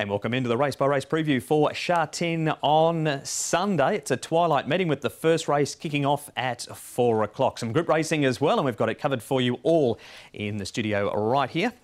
And welcome into the race by race preview for Sha Tin on Sunday. It's a twilight meeting with the first race kicking off at four o'clock. Some group racing as well, and we've got it covered for you all in the studio right here.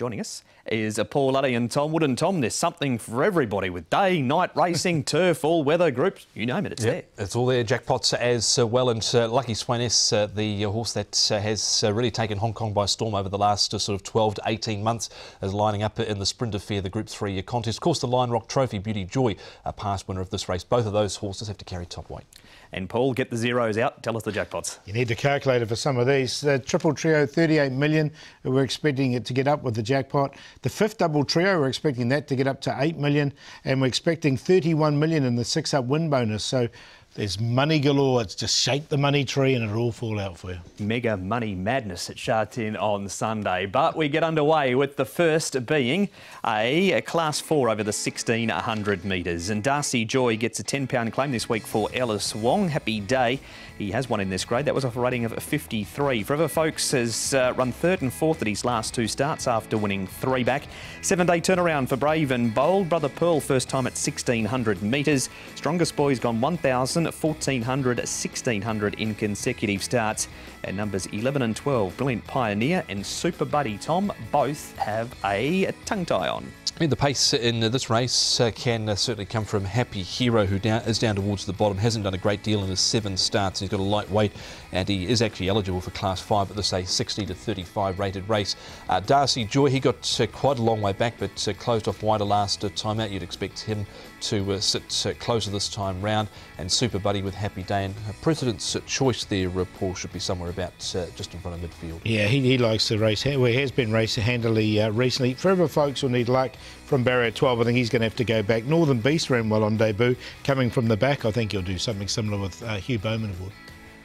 Joining us is Paul Luddy and Tom Wood. And Tom, there's something for everybody with day, night racing, turf, all weather groups, you name it, it's yep, there. It's all there. Jackpots as uh, well. And uh, Lucky Sweynesse, uh, the horse that uh, has uh, really taken Hong Kong by storm over the last uh, sort of 12 to 18 months, is lining up in the Sprinter Fair, the Group 3 year contest. Of course, the Lion Rock Trophy, Beauty Joy, a past winner of this race. Both of those horses have to carry top weight. And Paul, get the zeros out. Tell us the jackpots. You need a calculator for some of these. The triple trio, 38 million. We're expecting it to get up with the jackpot. The fifth double trio, we're expecting that to get up to 8 million. And we're expecting 31 million in the six up win bonus. So there's money galore. It's just shake the money tree and it'll all fall out for you. Mega money madness at Sha Tin on Sunday. But we get underway with the first being a, class four over the 1600 metres. And Darcy Joy gets a £10 claim this week for Ellis Wong. Happy day. He has won in this grade. That was off a rating of 53. Forever Folks has uh, run third and fourth at his last two starts after winning three back. Seven day turnaround for Brave and Bold. Brother Pearl first time at 1600 metres. Strongest Boy's gone 1000, 1400, 1600 in consecutive starts. And numbers 11 and 12, Brilliant Pioneer and Super Buddy Tom both have a tongue tie on. I mean, the pace in this race uh, can uh, certainly come from Happy Hero, who down, is down towards the bottom, hasn't done a great deal in his seven starts. He's got a light weight and he is actually eligible for Class 5 at this a 60 to 35 rated race. Uh, Darcy Joy, he got uh, quite a long way back, but uh, closed off wider last uh, time out. You'd expect him to uh, sit uh, closer this time round. And Super Buddy with Happy Day and President's choice there, uh, Paul, should be somewhere about just in front of midfield. Yeah, he, he likes to race. He has been racing handily recently. Forever folks will need luck from barrier 12. I think he's going to have to go back. Northern Beast ran well on debut. Coming from the back, I think he'll do something similar with uh, Hugh Bowman aboard.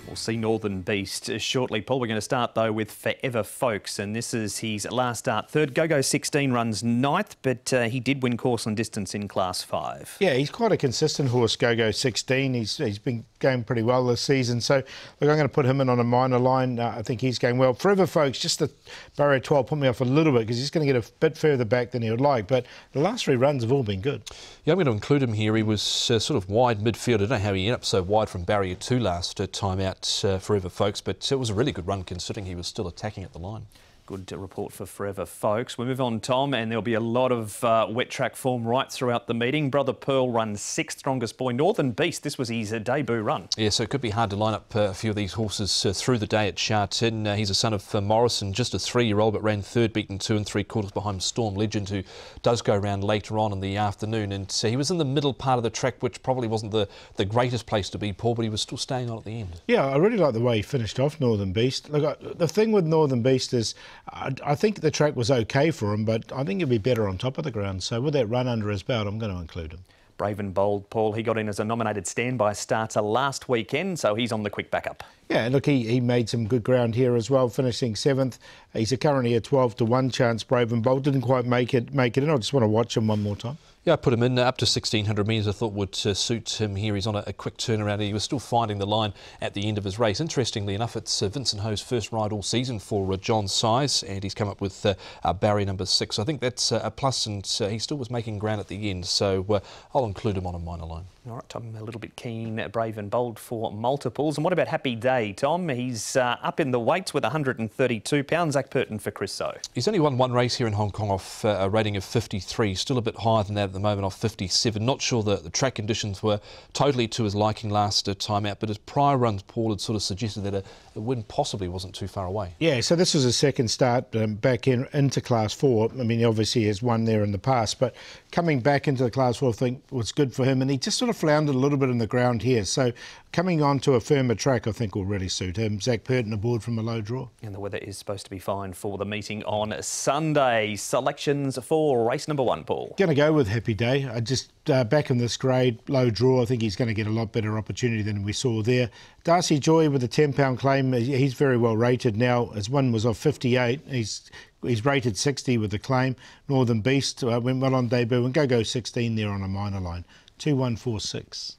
We'll see Northern Beast shortly. Paul, we're going to start though with Forever Folks, and this is his last start. Third, Go Go 16 runs ninth, but uh, he did win course and distance in Class 5. Yeah, he's quite a consistent horse, Go Go 16. He's, he's been going pretty well this season, so look, I'm going to put him in on a minor line. Uh, I think he's going well. Forever Folks, just the barrier 12 put me off a little bit because he's going to get a bit further back than he would like, but the last three runs have all been good. Yeah, I'm going to include him here. He was uh, sort of wide midfield. I don't know how he ended up so wide from barrier 2 last uh, time out uh, Forever Folks, but it was a really good run considering he was still attacking at the line. Good report for Forever Folks. We move on, Tom, and there'll be a lot of uh, wet track form right throughout the meeting. Brother Pearl runs sixth strongest boy. Northern Beast, this was his uh, debut run. Yeah, so it could be hard to line up uh, a few of these horses uh, through the day at Sha Tin. Uh, he's a son of uh, Morrison, just a three-year-old, but ran third, beaten two and three quarters behind Storm Legend, who does go around later on in the afternoon. And so he was in the middle part of the track, which probably wasn't the, the greatest place to be, Paul, but he was still staying on at the end. Yeah, I really like the way he finished off Northern Beast. Look, the thing with Northern Beast is, I, I think the track was okay for him, but I think he'd be better on top of the ground. So with that run under his belt, I'm going to include him. Brave and bold, Paul. He got in as a nominated standby starter last weekend, so he's on the quick backup. Yeah, look, he, he made some good ground here as well, finishing seventh. He's a currently a 12 to 1 chance, Brave and Bold. Didn't quite make it make it in. I just want to watch him one more time. Yeah, I put him in uh, up to 1600 metres. I thought would uh, suit him here. He's on a, a, quick turnaround. He was still finding the line at the end of his race. Interestingly enough, it's uh, Vincent Ho's first ride all season for uh, John Size, and he's come up with uh, barrier number six. I think that's uh, a plus, and he still was making ground at the end. So I'll include him on a minor line. All right, Tom, a little bit keen, brave and bold for multiples. And what about Happy Day, Tom? He's up in the weights with 132 pounds. Zach Purton for Chris So. He's only won one race here in Hong Kong off a rating of 53. Still a bit higher than that at the moment off 57. Not sure that the track conditions were totally to his liking last uh, time out, but his prior runs, Paul had sort of suggested that a, a win possibly wasn't too far away. Yeah, so this was a second start um, back in into Class 4. I mean, obviously he has won there in the past, but coming back into the Class 4 I think was good for him, and he just sort of floundered a little bit in the ground here. So coming on to a firmer track I think will really suit him. Zach Purton aboard from a low draw. And the weather is supposed to be fine for the meeting on Sunday. Selections for race number one, Paul. Going to go with Happy Day. I just uh, back in this grade, low draw, I think he's going to get a lot better opportunity than we saw there. Darcy Joy with a £10 claim, he's very well rated now. His one was off 58. He's he's rated 60 with the claim. Northern Beast uh, went well on debut and go go 16 there on a minor line. 2146.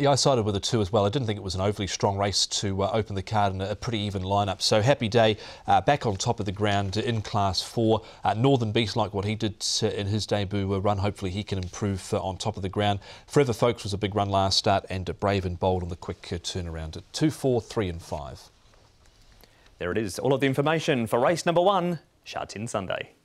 Yeah, I sided with the two as well. I didn't think it was an overly strong race to uh, open the card in a, a, pretty even lineup. So happy day uh, back on top of the ground in Class 4. Uh, Northern Beast, like what he did uh, in his debut uh, run, hopefully he can improve uh, on top of the ground. Forever Folks was a big run last start and Brave and Bold on the quick turnaround at 2, 4, 3 and 5. There it is. All of the information for race number one, Sha Tin Sunday.